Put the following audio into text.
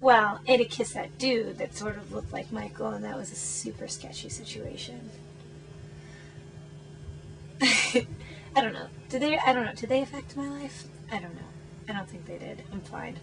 Well, and to kiss that dude that sort of looked like Michael, and that was a super sketchy situation. I don't know. Did they? I don't know. Did they affect my life? I don't know. I don't think they did. I'm fine.